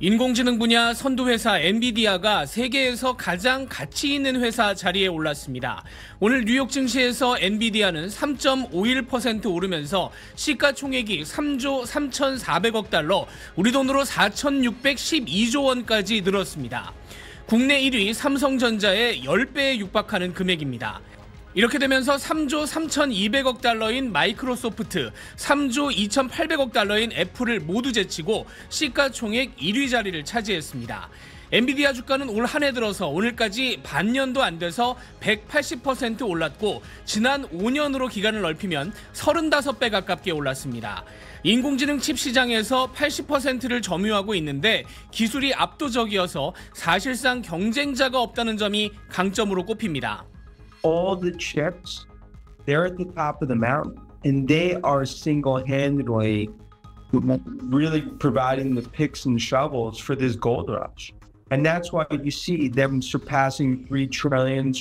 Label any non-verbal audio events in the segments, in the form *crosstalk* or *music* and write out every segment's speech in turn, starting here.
인공지능 분야 선두 회사 엔비디아가 세계에서 가장 가치 있는 회사 자리에 올랐습니다. 오늘 뉴욕 증시에서 엔비디아는 3.51% 오르면서 시가총액이 3조 3,400억 달러, 우리 돈으로 4,612조 원까지 늘었습니다. 국내 1위 삼성전자의 10배에 육박하는 금액입니다. 이렇게 되면서 3조 3,200억 달러인 마이크로소프트, 3조 2,800억 달러인 애플을 모두 제치고 시가총액 1위 자리를 차지했습니다. 엔비디아 주가는 올 한 해 들어서 오늘까지 반년도 안 돼서 180% 올랐고 지난 5년으로 기간을 넓히면 35배 가깝게 올랐습니다. 인공지능 칩 시장에서 80%를 점유하고 있는데 기술이 압도적이어서 사실상 경쟁자가 없다는 점이 강점으로 꼽힙니다. All the chips, they're at the top of the mountain, and they are single-handedly really providing the picks and shovels for this gold rush. And that's why you see them surpassing 3 trillion.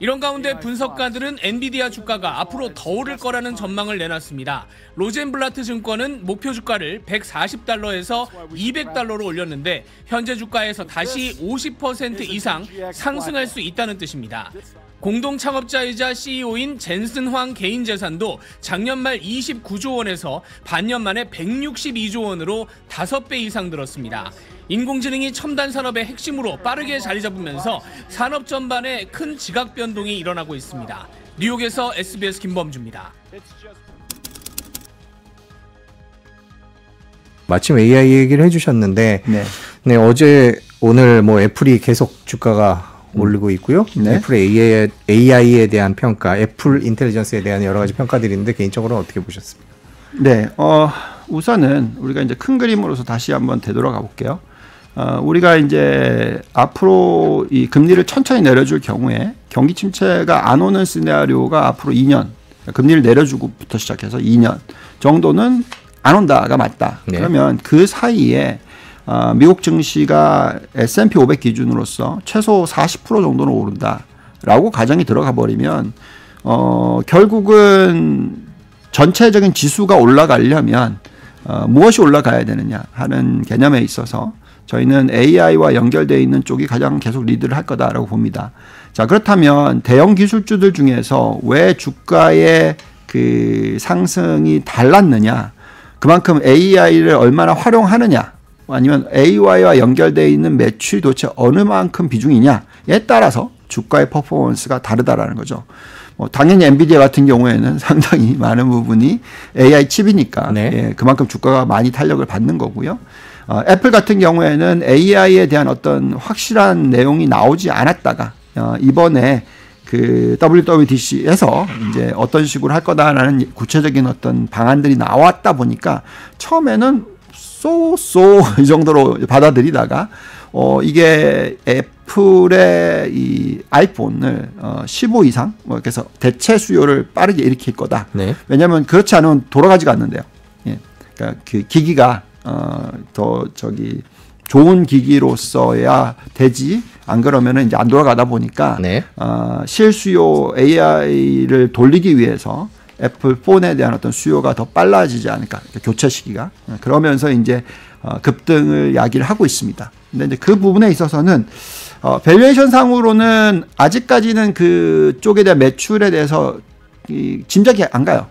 이런 가운데 분석가들은 엔비디아 주가가 앞으로 더 오를 거라는 전망을 내놨습니다. 로젠블라트 증권은 목표 주가를 140달러에서 200달러로 올렸는데 현재 주가에서 다시 50% 이상 상승할 수 있다는 뜻입니다. 공동 창업자이자 CEO인 젠슨 황 개인 재산도 작년 말 29조 원에서 반년 만에 162조 원으로 5배 이상 늘었습니다. 인공지능이 첨단 산업의 핵심으로 빠르게 자리 잡으면서 산업 전반에 큰 지각 변동이 일어나고 있습니다. 뉴욕에서 SBS 김범주입니다. 마침 AI 얘기를 해주셨는데 네. 네 어제 오늘 뭐 애플이 계속 주가가 오르고 있고요. 네. 애플 AI, AI에 대한 평가, 애플 Intelligence에 대한 여러 가지 평가들이 있는데 개인적으로 어떻게 보셨습니까? 네, 어, 우선은 우리가 이제 큰 그림으로서 다시 한번 되돌아가 볼게요. 어, 우리가 이제 앞으로 이 금리를 천천히 내려줄 경우에 경기 침체가 안 오는 시나리오가 앞으로 2년, 금리를 내려주고부터 시작해서 2년 정도는 안 온다가 맞다. 네. 그러면 그 사이에 어, 미국 증시가 S&P 500 기준으로서 최소 40% 정도는 오른다라고 가정이 들어가 버리면 어, 결국은 전체적인 지수가 올라가려면 어, 무엇이 올라가야 되느냐 하는 개념에 있어서 저희는 AI와 연결되어 있는 쪽이 가장 계속 리드를 할 거다라고 봅니다. 자, 그렇다면 대형 기술주들 중에서 왜 주가의 그 상승이 달랐느냐? 그만큼 AI를 얼마나 활용하느냐? 아니면 AI와 연결되어 있는 매출이 도대체 어느 만큼 비중이냐에 따라서 주가의 퍼포먼스가 다르다라는 거죠. 뭐 당연히 엔비디아 같은 경우에는 *laughs* 상당히 많은 부분이 AI 칩이니까 네. 예, 그만큼 주가가 많이 탄력을 받는 거고요. 어, 애플 같은 경우에는 AI에 대한 어떤 확실한 내용이 나오지 않았다가 어, 이번에 그 WWDC에서 이제 어떤 식으로 할 거다라는 구체적인 어떤 방안들이 나왔다 보니까 처음에는 쏘쏘 이 정도로 받아들이다가 어 이게 애플의 이 아이폰을 어15 이상 뭐 그래서 대체 수요를 빠르게 일으킬 거다. 네. 왜냐하면 그렇지 않으면 돌아가지가 않는데요. 예. 그러니까 그 기기가 어 더 저기 좋은 기기로 써야 되지 안 그러면은 이제 안 돌아가다 보니까 네. 어, 실수요 AI를 돌리기 위해서 애플 폰에 대한 어떤 수요가 더 빨라지지 않을까 그러니까 교체 시기가 어, 그러면서 이제 어, 급등을 야기를 하고 있습니다. 근데 이제 그 부분에 있어서는 어, valuation 상으로는 아직까지는 그 쪽에 대한 매출에 대해서 이 짐작이 안 가요.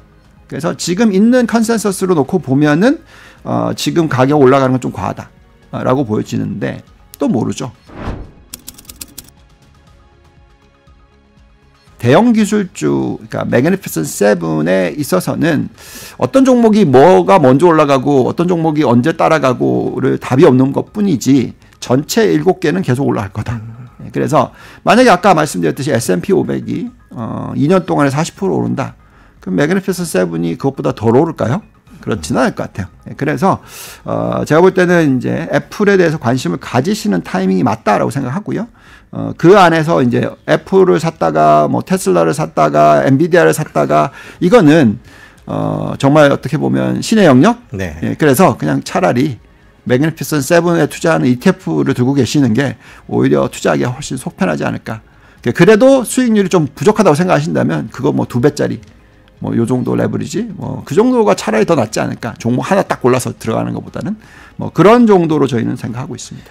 그래서 지금 있는 consensus로 놓고 보면은 어, 지금 가격 올라가는 건 좀 과하다라고 보여지는데 또 모르죠. 대형 기술주, 그러니까 Magnificent Seven에 있어서는 어떤 종목이 뭐가 먼저 올라가고 어떤 종목이 언제 따라가고를 답이 없는 것 뿐이지 전체 일곱 개는 계속 올라갈 거다. 예, 그래서 만약에 아까 말씀드렸듯이 S&P 500이 어 2년 동안에 40% 오른다. 그럼 매그니피슨 세븐이 그것보다 덜 오를까요? 그렇지는 않을 것 같아요. 예, 그래서 어 제가 볼 때는 이제 애플에 대해서 관심을 가지시는 타이밍이 맞다라고 생각하고요. 어, 그 안에서 이제 애플을 샀다가 뭐 테슬라를 샀다가 엔비디아를 샀다가 이거는 어, 정말 어떻게 보면 신의 영역? 네. 예, 그래서 그냥 차라리 매그니피슨 세븐에 투자하는 ETF를 들고 계시는 게 오히려 투자하기가 훨씬 속편하지 않을까. 그래도 수익률이 좀 부족하다고 생각하신다면 그거 뭐 두 배짜리 뭐 요 정도 레버리지 뭐 그 정도가 차라리 더 낫지 않을까 종목 하나 딱 골라서 들어가는 것보다는 뭐 그런 정도로 저희는 생각하고 있습니다.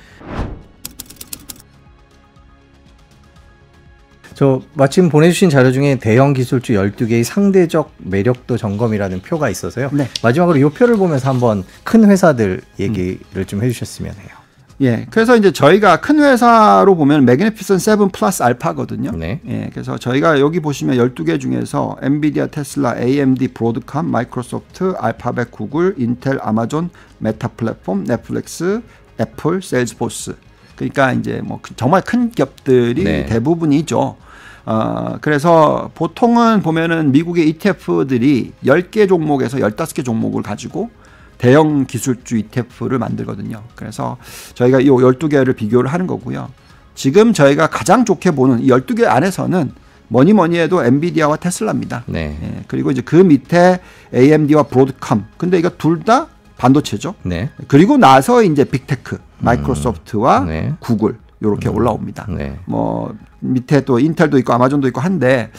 저 마침 보내주신 자료 중에 대형 기술주 12개의 상대적 매력도 점검이라는 표가 있어서요. 네. 마지막으로 이 표를 보면서 한번 큰 회사들 얘기를 좀 해주셨으면 해요. 예, 그래서 이제 저희가 큰 회사로 보면 Magnificent 7 플러스 알파거든요. 네. 예, 그래서 저희가 여기 보시면 12개 중에서 엔비디아, 테슬라, AMD, 브로드컴, 마이크로소프트, 알파벳, 구글, 인텔, 아마존, 메타 플랫폼, 넷플릭스, 애플, 세일즈포스. 그러니까 이제 뭐 그- 정말 큰 기업들이 네. 대부분이죠. 어, 그래서 보통은 보면은 미국의 ETF들이 10개 종목에서 15개 종목을 가지고 대형 기술주 ETF를 만들거든요. 그래서 저희가 이 12개를 비교를 하는 거고요. 지금 저희가 가장 좋게 보는 이 12개 안에서는 뭐니 뭐니 해도 엔비디아와 테슬라입니다. 네. 예, 그리고 이제 그 밑에 AMD와 브로드컴. 근데 이거 둘 다 반도체죠. 네. 그리고 나서 이제 Big Tech, 마이크로소프트와 네. 구글 요렇게 올라옵니다. 네. 뭐 밑에 또 인텔도 있고 아마존도 있고 한데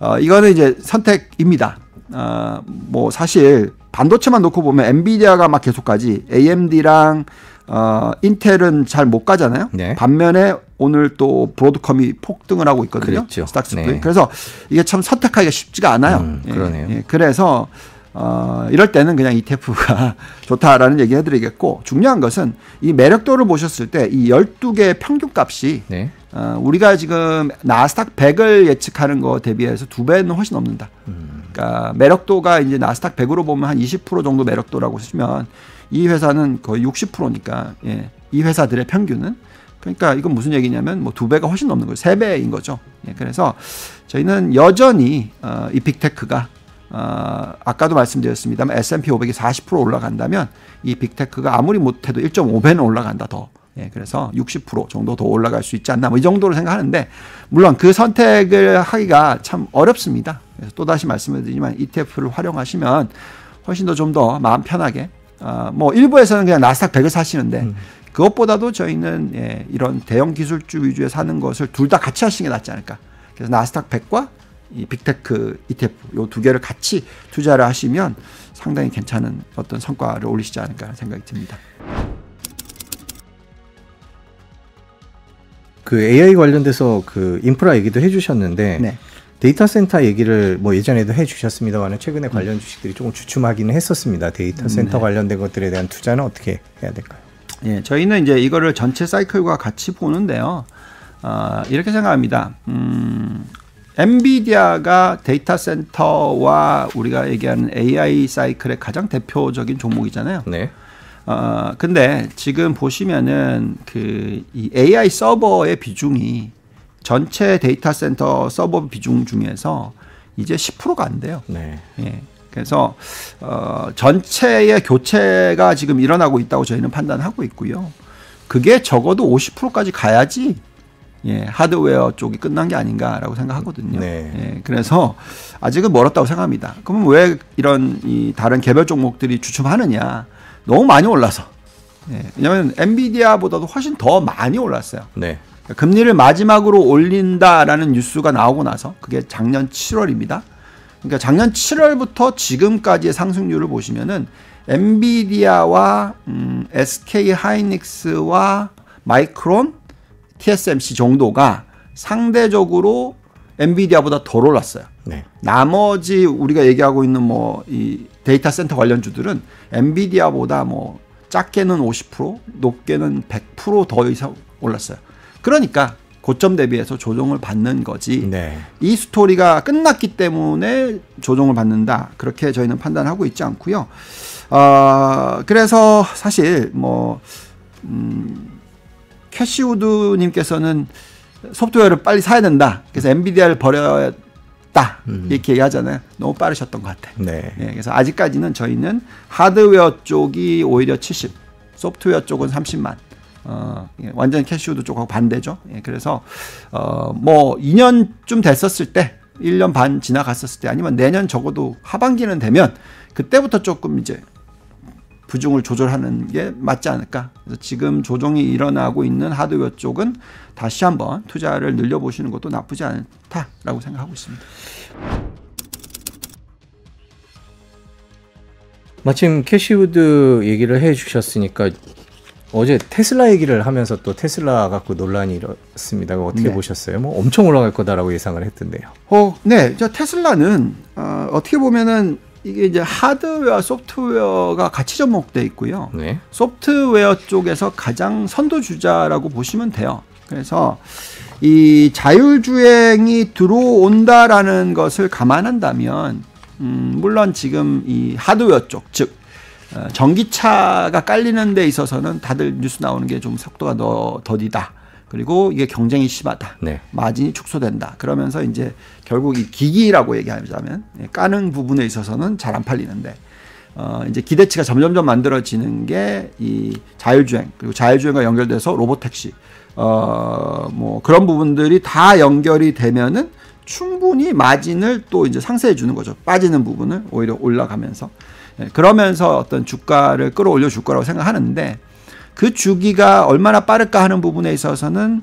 어, 이거는 이제 선택입니다. 어, 뭐 사실 반도체만 놓고 보면 엔비디아가 막 계속 가지 AMD랑 어, 인텔은 잘 못 가잖아요. 네. 반면에 오늘 또 브로드컴이 폭등을 하고 있거든요. 그랬죠. stock split. 네. 그래서 이게 참 선택하기가 쉽지가 않아요. 음, 그러네요. 예, 그래서 어, 이럴 때는 그냥 ETF가 *laughs* 좋다라는 얘기 해드리겠고 중요한 것은 이 매력도를 보셨을 때 이 12개의 평균 값이 네. 어, 우리가 지금 나스닥 100을 예측하는 거 대비해서 두 배는 훨씬 넘는다. 음. 그러니까 매력도가 이제 나스닥 100으로 보면 한 20% 정도 매력도라고 쓰면 이 회사는 거의 60%니까 예, 이 회사들의 평균은 그러니까 이건 무슨 얘기냐면 뭐 두 배가 훨씬 넘는 거예요. 세 배인 거죠. 예, 그래서 저희는 여전히 어, 이 빅테크가 어, 아까도 말씀드렸습니다만 S&P 500이 40% 올라간다면 이 빅테크가 아무리 못해도 1.5배는 올라간다 더. 예, 그래서 60% 정도 더 올라갈 수 있지 않나 뭐 이 정도로 생각하는데 물론 그 선택을 하기가 참 어렵습니다. 그래서 또 다시 말씀드리지만 ETF를 활용하시면 훨씬 더 좀 더 마음 편하게 어, 뭐 일부에서는 그냥 나스닥 100을 사시는데 그것보다도 저희는 예, 이런 대형 기술주 위주에 사는 것을 둘 다 같이 하시는 게 낫지 않을까. 그래서 나스닥 100과 이 빅테크 ETF 요 두 개를 같이 투자를 하시면 상당히 괜찮은 어떤 성과를 올리시지 않을까 생각이 듭니다. 그 AI 관련돼서 그 인프라 얘기도 해주셨는데 네. 데이터 센터 얘기를 뭐 예전에도 해주셨습니다만 최근에 관련 주식들이 조금 주춤하기는 했었습니다. 데이터 센터 관련된 것들에 대한 투자는 어떻게 해야 될까요? 예, 저희는 이제 이거를 전체 사이클과 같이 보는데요. 어, 이렇게 생각합니다. 음, 엔비디아가 데이터 센터와 우리가 얘기하는 AI 사이클의 가장 대표적인 종목이잖아요. 네. 어, 근데 지금 보시면은 그 이 AI 서버의 비중이 전체 데이터 센터 서버 비중 중에서 이제 10%가 안 돼요. 네. 예. 그래서 어, 전체의 교체가 지금 일어나고 있다고 저희는 판단하고 있고요. 그게 적어도 50%까지 가야지 예, 하드웨어 쪽이 끝난 게 아닌가라고 생각하거든요. 네. 예, 그래서 아직은 멀었다고 생각합니다. 그러면 왜 이런 이 다른 개별 종목들이 주춤하느냐? 너무 많이 올라서. 예, 왜냐하면 엔비디아보다도 훨씬 더 많이 올랐어요. 네. 금리를 마지막으로 올린다라는 뉴스가 나오고 나서 그게 작년 7월입니다. 그러니까 작년 7월부터 지금까지의 상승률을 보시면은 엔비디아와 음, SK 하이닉스와 마이크론, TSMC 정도가 상대적으로 엔비디아보다 덜 올랐어요. 네. 나머지 우리가 얘기하고 있는 뭐 이 데이터 센터 관련주들은 엔비디아보다 뭐 작게는 50%, 높게는 100%더 이상 올랐어요. 그러니까 고점 대비해서 조정을 받는 거지. 네. 이 스토리가 끝났기 때문에 조정을 받는다. 그렇게 저희는 판단하고 있지 않고요. 어, 그래서 사실 뭐 음, 캐시우드님께서는 소프트웨어를 빨리 사야 된다. 그래서 엔비디아를 버렸다. 이렇게 얘기하잖아요. 너무 빠르셨던 것 같아요. 네. 예, 그래서 아직까지는 저희는 하드웨어 쪽이 오히려 70, 소프트웨어 쪽은 30만. 어, 예, 완전 캐시우드 쪽하고 반대죠. 예, 그래서 어, 뭐 2년쯤 됐었을 때, 1년 반 지나갔었을 때, 아니면 내년 적어도 하반기는 되면 그때부터 조금 이제 비중을 조절하는 게 맞지 않을까. 그래서 지금 조정이 일어나고 있는 하드웨어 쪽은 다시 한번 투자를 늘려보시는 것도 나쁘지 않다라고 생각하고 있습니다. 마침 캐시우드 얘기를 해 주셨으니까 어제 테슬라 얘기를 하면서 또 테슬라 갖고 논란이 일었습니다. 어떻게 네. 보셨어요? 뭐 엄청 올라갈 거다라고 예상을 했던데요. 어, 네. 저 테슬라는 어, 어떻게 보면은 이게 이제 하드웨어, 소프트웨어가 같이 접목돼 있고요. 네. 소프트웨어 쪽에서 가장 선도주자라고 보시면 돼요. 그래서 이 자율주행이 들어온다라는 것을 감안한다면, 음, 물론 지금 이 하드웨어 쪽, 즉, 어, 전기차가 깔리는 데 있어서는 다들 뉴스 나오는 게 좀 속도가 더 더디다. 그리고 이게 경쟁이 심하다. 네. 마진이 축소된다. 그러면서 이제 결국 이 기기라고 얘기하자면 예, 까는 부분에 있어서는 잘 안 팔리는데 어 이제 기대치가 점점점 만들어지는 게 이 자율주행 그리고 자율주행과 연결돼서 로보택시 어 뭐 그런 부분들이 다 연결이 되면은 충분히 마진을 또 이제 상쇄해 주는 거죠. 빠지는 부분을 오히려 올라가면서 예, 그러면서 어떤 주가를 끌어올려 줄 거라고 생각하는데 그 주기가 얼마나 빠를까 하는 부분에 있어서는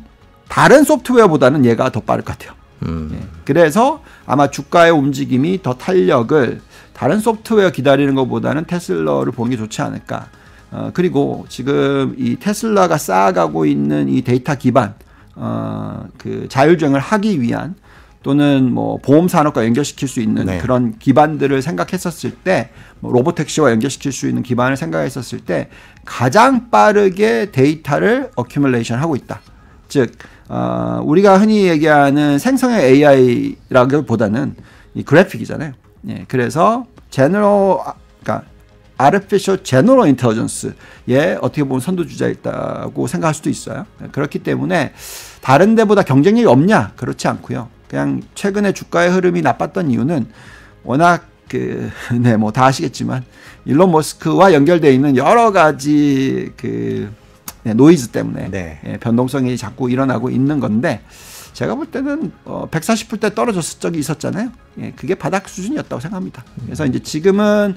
다른 소프트웨어보다는 얘가 더 빠를 것 같아요. 음. 예. 그래서 아마 주가의 움직임이 더 탄력을 다른 소프트웨어 기다리는 것보다는 테슬라를 보는 게 좋지 않을까. 어, 그리고 지금 이 테슬라가 쌓아가고 있는 이 데이터 기반, 어, 그 자율주행을 하기 위한 또는 뭐 보험 산업과 연결시킬 수 있는 네. 그런 기반들을 생각했었을 때, 뭐 robotaxi와 연결시킬 수 있는 기반을 생각했었을 때 가장 빠르게 데이터를 accumulation 하고 있다. 즉, 어, 우리가 흔히 얘기하는 생성형 AI라기보다는 이 그래픽이잖아요. 예, 그래서 general, 그러니까 artificial general intelligence에 어떻게 보면 선두 주자였다고 생각할 수도 있어요. 그렇기 때문에 다른 데보다 경쟁력이 없냐? 그렇지 않고요. 그냥 최근에 주가의 흐름이 나빴던 이유는 워낙 그, *laughs* 네, 뭐 다 아시겠지만 일론 머스크와 연결되어 있는 여러 가지 그 네, 노이즈 때문에 네. 예, 변동성이 자꾸 일어나고 있는 건데 제가 볼 때는 어, 140불 때 떨어졌을 적이 있었잖아요. 예, 그게 바닥 수준이었다고 생각합니다. 그래서 이제 지금은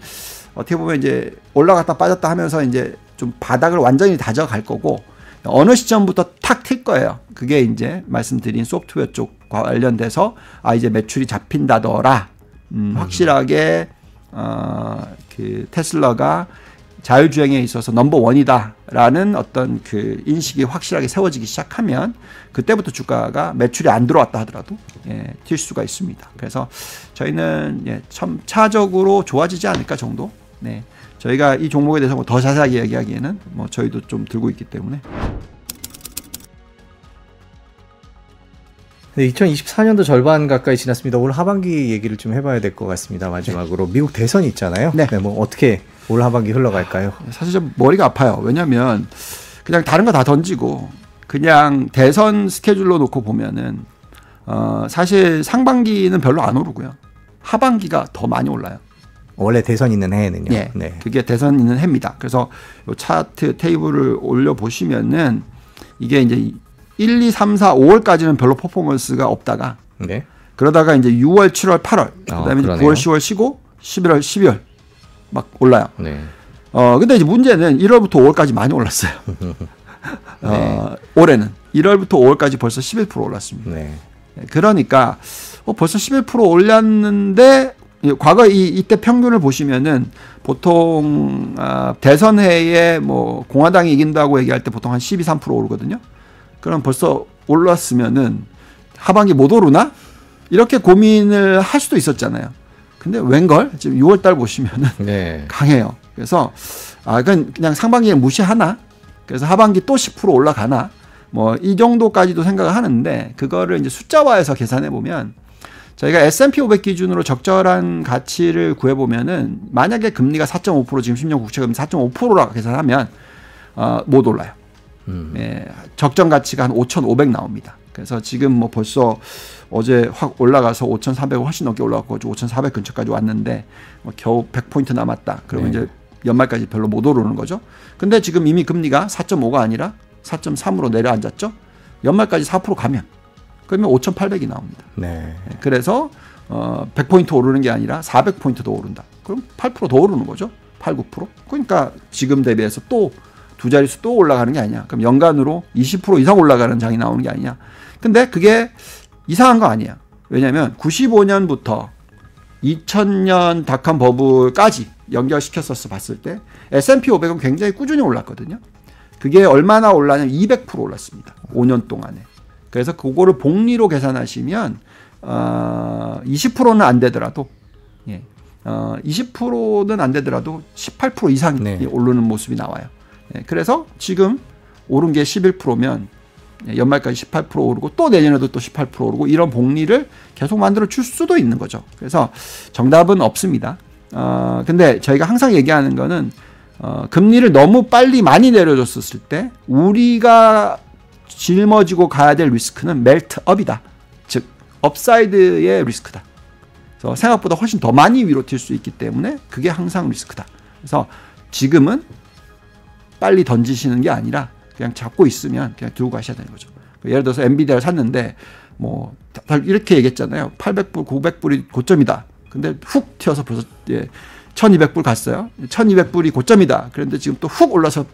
어떻게 보면 이제 올라갔다 빠졌다 하면서 이제 좀 바닥을 완전히 다져갈 거고 어느 시점부터 탁 튈 거예요. 그게 이제 말씀드린 소프트웨어 쪽 관련돼서 아 이제 매출이 잡힌다더라. 음, 확실하게 어 그 테슬라가 자율주행에 있어서 넘버 원이다라는 어떤 그 인식이 확실하게 세워지기 시작하면 그때부터 주가가 매출이 안 들어왔다 하더라도 예, 튈 수가 있습니다. 그래서 저희는 예, 첨 차적으로 좋아지지 않을까 정도. 네, 저희가 이 종목에 대해서 뭐더 자세하게 얘기하기에는 뭐 저희도 좀 들고 있기 때문에 네, 2024년도 절반 가까이 지났습니다. 올 하반기 얘기를 좀 해봐야 될 것 같습니다. 마지막으로 미국 대선 있잖아요. 네. 뭐 어떻게 올 하반기 흘러갈까요? 사실 좀 머리가 아파요. 왜냐하면 그냥 다른 거 다 던지고 그냥 대선 스케줄로 놓고 보면은 어 사실 상반기는 별로 안 오르고요. 하반기가 더 많이 올라요. 원래 대선 있는 해에는요. 예. 네. 그게 대선 있는 해입니다. 그래서 요 차트 테이블을 올려 보시면은 이게 이제 1, 2, 3, 4, 5월까지는 별로 퍼포먼스가 없다가 네. 그러다가 이제 6월, 7월, 8월, 아, 그다음에 그러네요. 9월, 10월 쉬고 11월, 12월 막 올라요. 네. 어, 근데 이제 문제는 1월부터 5월까지 많이 올랐어요. *laughs* 어, 올해는 1월부터 5월까지 벌써 11% 올랐습니다. 네. 그러니까 어, 벌써 11% 올렸는데 이- 과거 이 이때 평균을 보시면은 보통 아, 대선회에 뭐 공화당이 이긴다고 얘기할 때 보통 한 12, 3% 오르거든요. 그럼 벌써 올랐으면은 하반기 못 오르나? 이렇게 고민을 할 수도 있었잖아요. 근데 웬걸 지금 6월 달 보시면은 네. *laughs* 강해요. 그래서 아 그냥 그냥 상반기에 무시하나? 그래서 하반기 또 10% 올라가나? 뭐 이 정도까지도 생각을 하는데 그거를 이제 숫자화해서 계산해 보면 저희가 S&P 500 기준으로 적절한 가치를 구해 보면은 만약에 금리가 4.5% 지금 10년 국채 금리 4.5%라고 계산하면 어, 못 올라요. 음. 예, 적정 가치가 한 5,500 나옵니다. 그래서 지금 뭐 벌써 어제 확 올라가서 5,400을 훨씬 넘게 올라갔고 5,400 근처까지 왔는데 뭐 겨우 100포인트 남았다. 그러면 네. 이제 연말까지 별로 못 오르는 거죠. 근데 지금 이미 금리가 4.5가 아니라 4.3으로 내려앉았죠. 연말까지 4% 가면 그러면 5,800이 나옵니다. 네. 예, 그래서 어 100포인트 오르는 게 아니라 400포인트 더 오른다. 그럼 8%더 오르는 거죠. 8, 9%. 그러니까 지금 대비해서 또 두 자릿수 또 올라가는 게 아니냐. 그럼 연간으로 20% 이상 올라가는 장이 나오는 게 아니냐. 근데 그게 이상한 거 아니야. 왜냐하면 95년부터 2000년 닷컴 버블까지 연결시켰었어 봤을 때 S&P 500은 굉장히 꾸준히 올랐거든요. 그게 얼마나 올랐냐면 200% 올랐습니다. 5년 동안에. 그래서 그거를 복리로 계산하시면 어, 20%는 안 되더라도 예. 어, 20%는 안 되더라도 18% 이상이 네. 오르는 모습이 나와요. 예, 그래서 지금 오른 게 11%면 연말까지 18% 오르고 또 내년에도 또 18% 오르고 이런 복리를 계속 만들어 줄 수도 있는 거죠. 그래서 정답은 없습니다. 어, 근데 저희가 항상 얘기하는 거는 어, 금리를 너무 빨리 많이 내려줬었을 때 우리가 짊어지고 가야 될 리스크는 멜트업이다. 즉 upside의 리스크다. 그래서 생각보다 훨씬 더 많이 위로 튈 수 있기 때문에 그게 항상 리스크다. 그래서 지금은 빨리 던지시는 게 아니라 그냥 잡고 있으면 그냥 두고 가셔야 되는 거죠. 예를 들어서 엔비디아를 샀는데 뭐다 이렇게 얘기했잖아요. 800불, 900불이 고점이다. 근데 훅 튀어서 벌써 예, 1200불 갔어요. 1200불이 고점이다. 그런데 지금 또 훅 올라서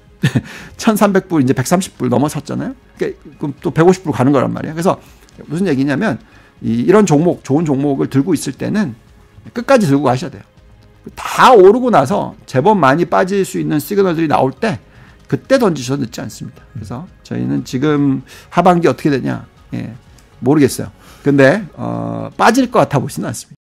1300불 이제 130불 넘어섰잖아요. 그러니까 또 150불 가는 거란 말이에요. 그래서 무슨 얘기냐면 이, 이런 종목, 좋은 종목을 들고 있을 때는 끝까지 들고 가셔야 돼요. 다 오르고 나서 제법 많이 빠질 수 있는 시그널들이 나올 때 그때 던지셔도 늦지 않습니다. 그래서 저희는 지금 하반기 어떻게 되냐 예, 모르겠어요. 근데 어, 빠질 것 같아 보지는 않습니다.